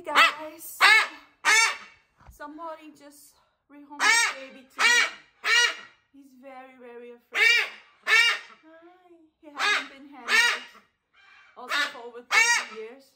Hey guys, somebody just rehomed baby to me. He's very, very afraid. He hasn't been handled also for over 30 years.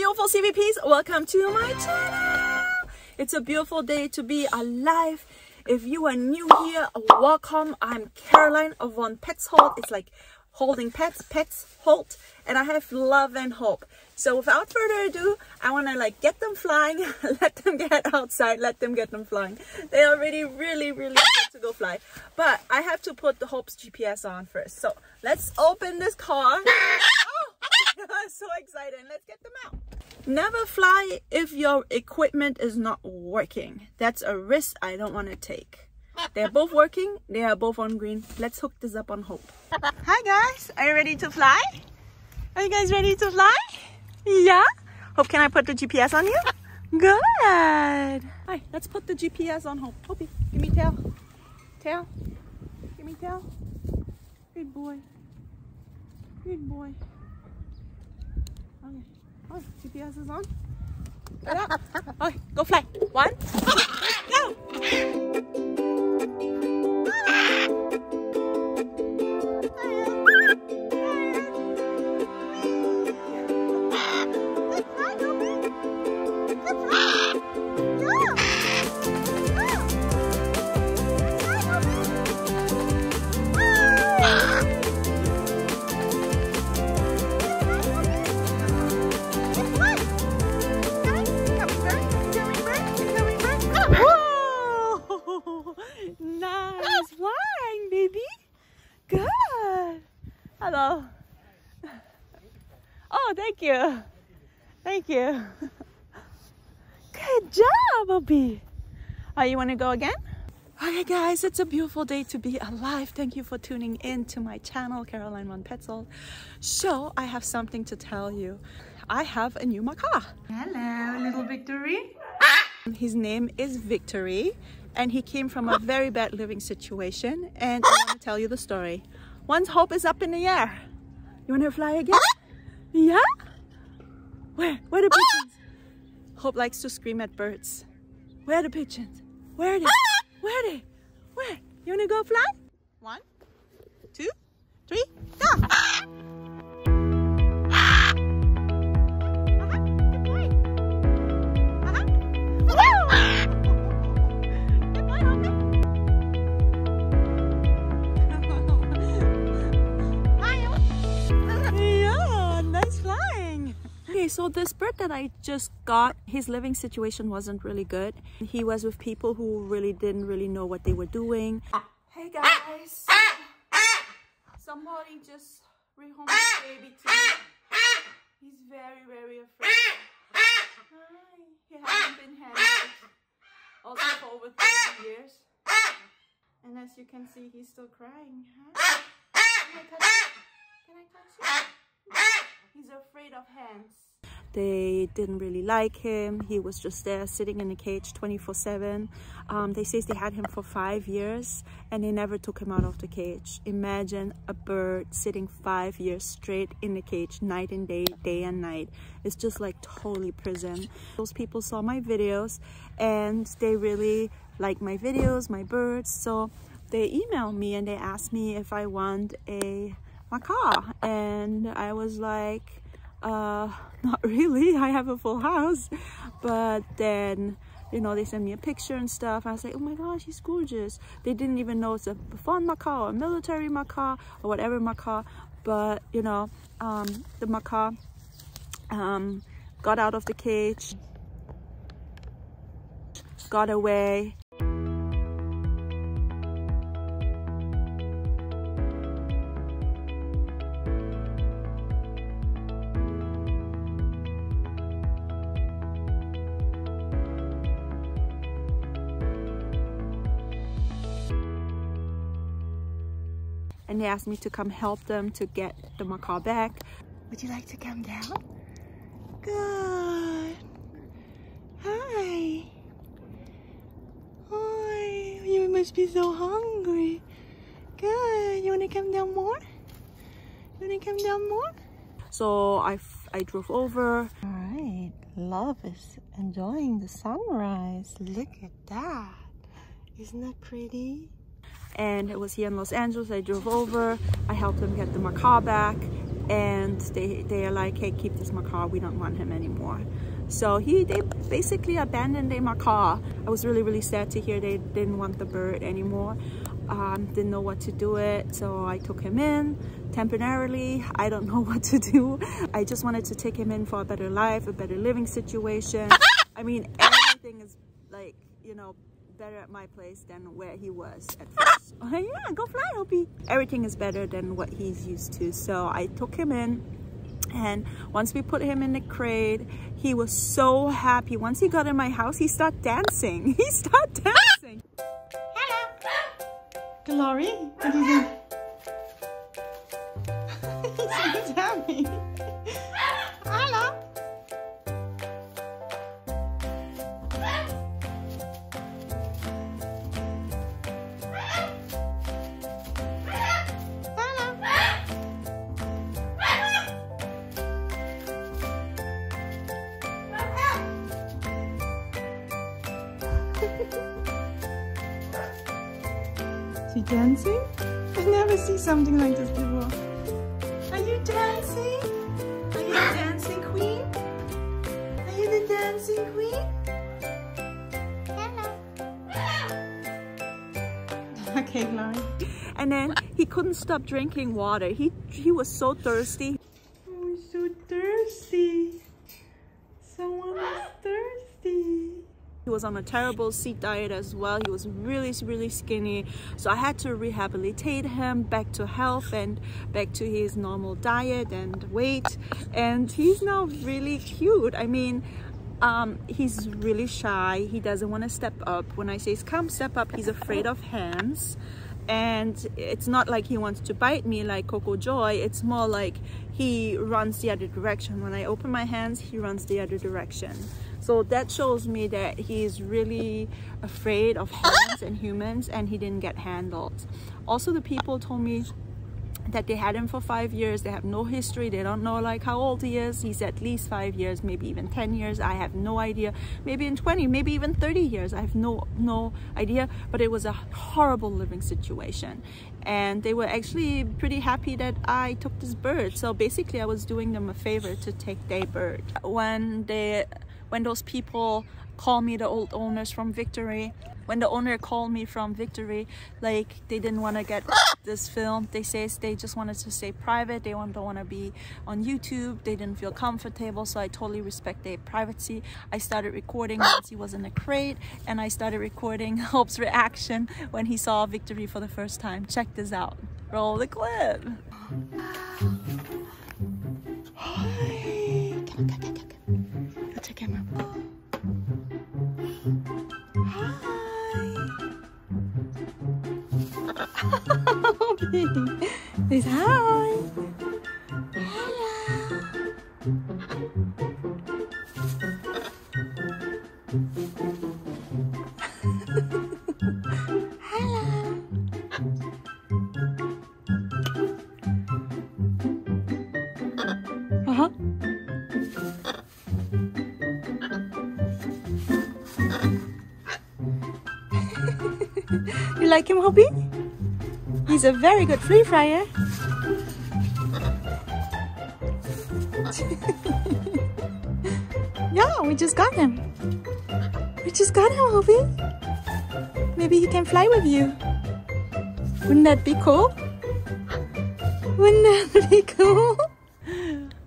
Beautiful CVPs. Welcome to my channel. It's a beautiful day to be alive. If you are new here, welcome. I'm Caroline of Von Petzholdt. It's like holding pets, pets hold, and I have love and hope. So without further ado, I want to like get them flying, let them get outside, let them get them flying. They already really, really good to go fly. But I have to put the Hope's GPS on first. So let's open this car. Oh, I'm so excited. Let's get them. Never fly if your equipment is not working. That's a risk I don't want to take. They're both working. They are both on green. Let's hook this up on Hope. Hi guys. Are you ready to fly? Are you guys ready to fly? Yeah? Hope, can I put the GPS on you? Good. Hi, let's put the GPS on Hope. Hope, give me tail. Tail. Give me tail. Good boy. Good boy. Oh, GPS is on. Get up. Okay, go fly. One. Hello. Oh, thank you. Thank you. Good job, Bobby. Oh, you want to go again? Okay, guys, it's a beautiful day to be alive. Thank you for tuning in to my channel, Caroline Von Petzholdt. So, I have something to tell you. I have a new macaw. Hello, little Victory. His name is Victory, and he came from a very bad living situation. And I want to tell you the story. Once hope is up in the air. You want to fly again? Yeah? Where? Where are the ah! pigeons? Hope likes to scream at birds. Where are the pigeons? Where are they? Ah! Where are they? Where? You want to go fly? One, two, three, go! Ah! Okay, so this bird that I just got, his living situation wasn't really good. He was with people who really didn't really know what they were doing. Hey guys, somebody just rehomed his baby to me. He's very, very afraid. He hasn't been handled also for over 30 years. And as you can see, he's still crying. Hi. Can I touch you? Can I touch you? He's afraid of hands. They didn't really like him. He was just there sitting in a cage 24 7. Um, they say they had him for five years and they never took him out of the cage. Imagine a bird sitting five years straight in the cage, night and day, day and night. It's just like totally prison. Those people saw my videos and they really like my videos, my birds. So they emailed me and they asked me if I want a macaw. And I was like, uh not really. I have a full house. But then you know they sent me a picture and stuff. I was like oh my gosh he's gorgeous. They didn't even know it's a Buffon macaw or a military macaw or whatever macaw but you know um the macaw um got out of the cage got away and they asked me to come help them to get the macaw back. Would you like to come down? Good. Hi. Hi. You must be so hungry. Good. You want to come down more? You want to come down more? So I, I drove over. All right. Love is enjoying the sunrise. Look at that. Isn't that pretty? And it was here in Los Angeles. I drove over. I helped them get the macaw back. And they, they are like, hey, keep this macaw. We don't want him anymore. So he, they basically abandoned the macaw. I was really, really sad to hear they didn't want the bird anymore. Um, didn't know what to do it. So I took him in temporarily. I don't know what to do. I just wanted to take him in for a better life, a better living situation. I mean, everything is like, you know, better at my place than where he was at first. Oh, yeah, go fly, Opie. Everything is better than what he's used to. So I took him in and once we put him in the crate, he was so happy. Once he got in my house, he started dancing. He started dancing. Hello. Glory, what do you think? He's happy. Something like this before. Are you dancing? Are you the dancing queen? Are you the dancing queen? Hello. okay, Glory. And then he couldn't stop drinking water. He he was so thirsty. Oh, so thirsty. Someone is thirsty. He was on a terrible seed diet as well. He was really, really skinny. So I had to rehabilitate him back to health and back to his normal diet and weight. And he's now really cute. I mean, um, he's really shy. He doesn't want to step up. When I say come step up, he's afraid of hands and it's not like he wants to bite me like Coco Joy it's more like he runs the other direction when I open my hands he runs the other direction so that shows me that he's really afraid of hands and humans and he didn't get handled. Also the people told me that they had him for five years. They have no history. They don't know like how old he is. He's at least five years maybe even 10 years. I have no idea. Maybe in 20 maybe even 30 years. I have no no idea. But it was a horrible living situation. And they were actually pretty happy that i took this bird. So basically i was doing them a favor to take their bird. When they when those people call me the old owners from victory when the owner called me from victory like they didn't want to get this film. They say they just wanted to stay private. They don't want to be on youtube. They didn't feel comfortable so i totally respect their privacy. I started recording once he was in a crate and i started recording hope's reaction when he saw victory for the first time. Check this out. Roll the clip Say hi. Hello. Hello. Uh-huh. you like him, Hobby? He's a very good free flyer. yeah, we just got him. We just got him, Hobby. Maybe he can fly with you. Wouldn't that be cool? Wouldn't that be cool?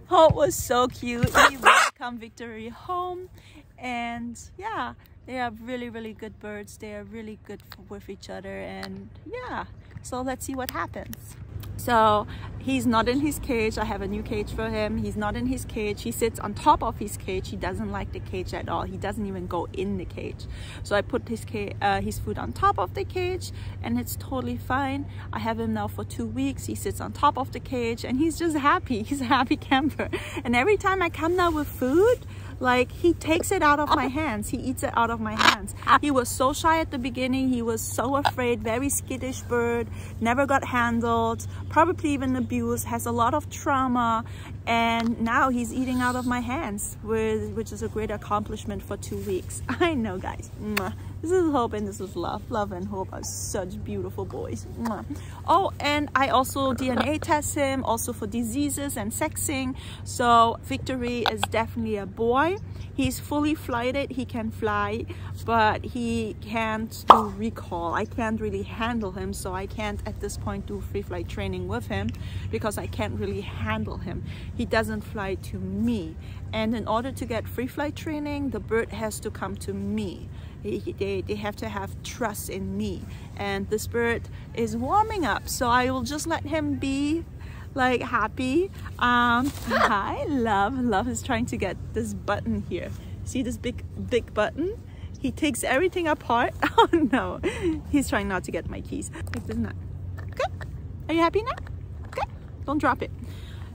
Hope was so cute. He welcomed Victory home. And yeah, they are really, really good birds. They are really good with each other. And yeah, so let's see what happens. So he's not in his cage. I have a new cage for him. He's not in his cage. He sits on top of his cage. He doesn't like the cage at all. He doesn't even go in the cage. So I put his uh, his food on top of the cage and it's totally fine. I have him now for two weeks. He sits on top of the cage and he's just happy. He's a happy camper. And every time I come now with food, like he takes it out of my hands. He eats it out of my hands. He was so shy at the beginning. He was so afraid. Very skittish bird. Never got handled. Probably even abused. Has a lot of trauma. And now he's eating out of my hands which is a great accomplishment for two weeks. I know guys this is hope and this is love. Love and hope are such beautiful boys. Oh, and I also DNA test him also for diseases and sexing. So Victory is definitely a boy. He's fully flighted. He can fly, but he can't do recall. I can't really handle him. So I can't at this point do free flight training with him because I can't really handle him. He doesn't fly to me. And in order to get free flight training, the bird has to come to me. They, they have to have trust in me. And the bird is warming up so I will just let him be like happy. Um hi love. Love is trying to get this button here. See this big big button? He takes everything apart. Oh no. He's trying not to get my keys. Like this nut okay are you happy now? Okay don't drop it.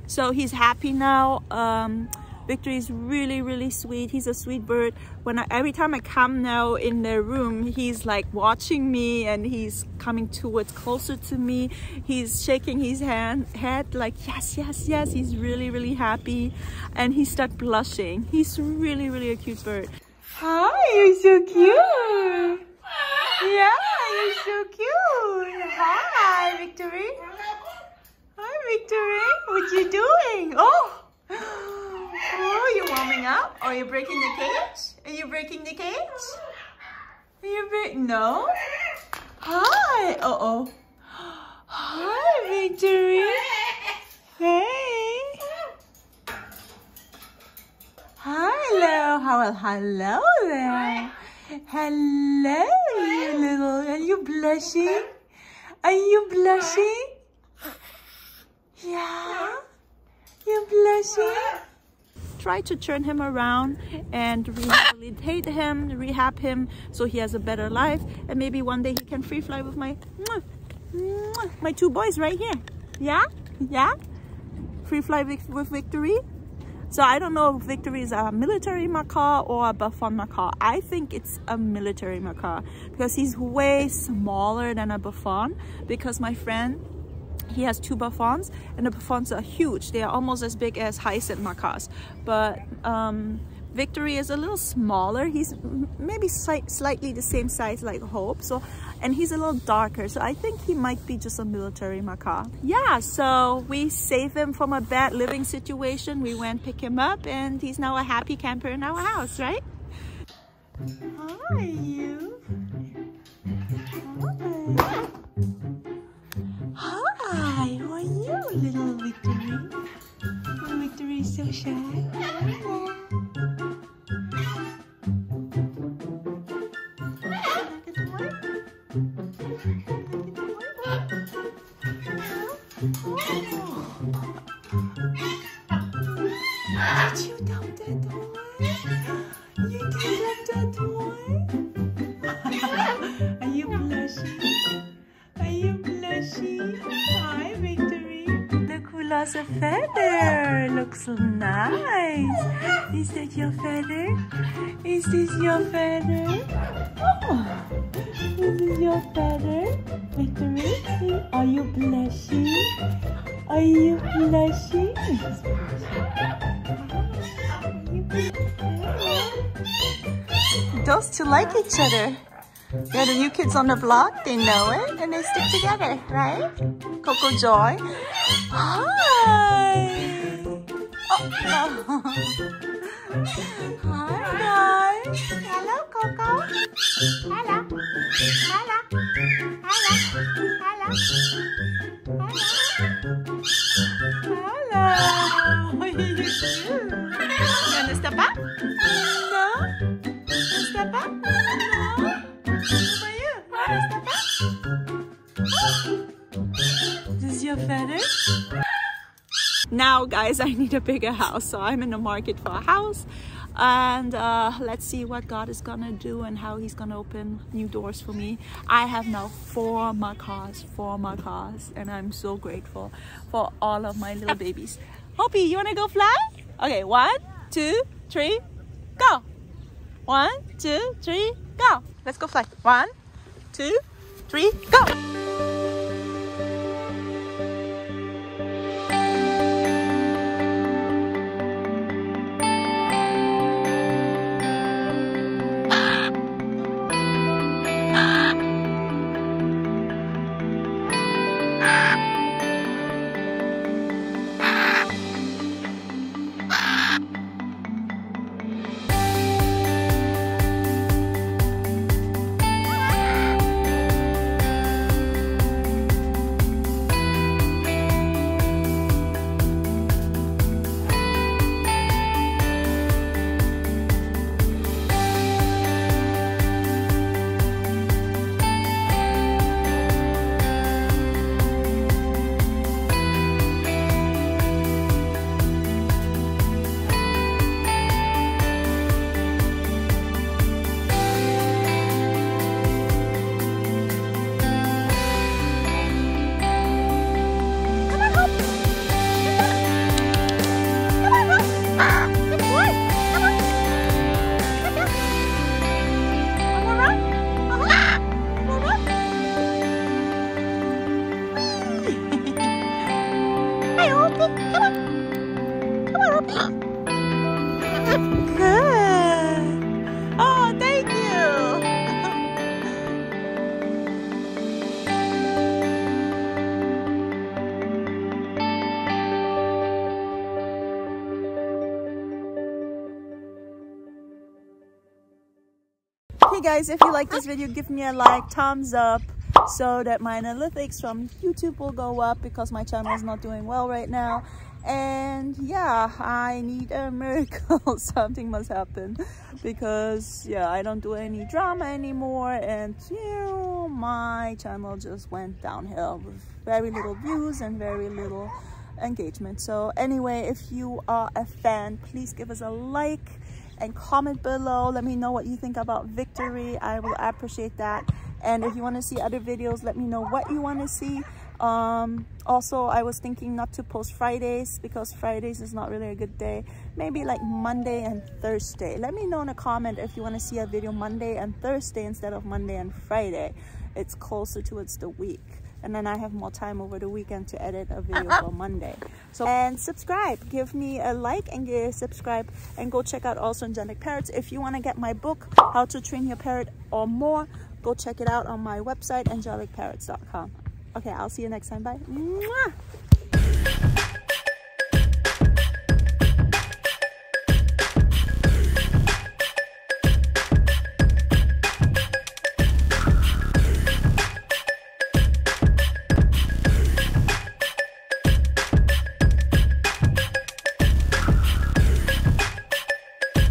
So he's happy now. Um Victory is really, really sweet. He's a sweet bird. When I, every time I come now in the room, he's like watching me and he's coming towards closer to me. He's shaking his hand, head like, yes, yes, yes. He's really, really happy. And he start blushing. He's really, really a cute bird. Hi, you're so cute. Yeah, you're so cute. Hi, Victory. Hi, Victory. What you doing? Oh. Oh, you're warming up? Are you breaking the cage? Are you breaking the cage? Are you breaking? No? Hi. Uh-oh. Hi, Victory. Hey. Hello. How, hello there. Hello, you little. Are you blushing? Are you blushing? Yeah. You're blushing? Try to turn him around and rehabilitate him, rehab him so he has a better life and maybe one day he can free fly with my my two boys right here. Yeah? Yeah? Free fly with Victory? So I don't know if Victory is a military macaw or a Buffon macaw. I think it's a military macaw because he's way smaller than a Buffon because my friend he has two buffons and the buffons are huge. They are almost as big as Hyacinth macaws. But um, Victory is a little smaller. He's maybe slight, slightly the same size like Hope. So, and he's a little darker. So I think he might be just a military macaw. Yeah, so we saved him from a bad living situation. We went pick him up and he's now a happy camper in our house, right? Hi, you. Lost a feather. Looks nice. Is that your feather? Is this your feather? Oh, this is your feather. Victory, are you blushing? Are you blushing? Those two like each other. They're the new kids on the block. They know it and they stick together, right? Coco Joy. Hi. Oh, no. Hi, guys. Hello, Coco. Hello. Hello. Hello. Hello. Hello. Hello. you Now, guys, I need a bigger house, so I'm in the market for a house. And uh, let's see what God is gonna do and how He's gonna open new doors for me. I have now four macaws, four macaws, and I'm so grateful for all of my little babies. Hopi, you wanna go fly? Okay, one, two, three, go. One, two, three, go. Let's go fly. One, two, three, go. Guys, if you like this video, give me a like, thumbs up, so that my analytics from YouTube will go up because my channel is not doing well right now. And yeah, I need a miracle. Something must happen because yeah, I don't do any drama anymore. And know, my channel just went downhill with very little views and very little engagement. So anyway, if you are a fan, please give us a like and comment below. Let me know what you think about victory. I will appreciate that. And if you want to see other videos, let me know what you want to see. Um, also, I was thinking not to post Fridays because Fridays is not really a good day. Maybe like Monday and Thursday. Let me know in a comment if you want to see a video Monday and Thursday instead of Monday and Friday. It's closer towards the week and then I have more time over the weekend to edit a video uh-huh. for Monday. So and subscribe, give me a like and give, subscribe and go check out also Angelic Parrots. If you want to get my book, How to Train Your Parrot or more, go check it out on my website, angelicparrots.com. Okay, I'll see you next time. Bye. Mwah!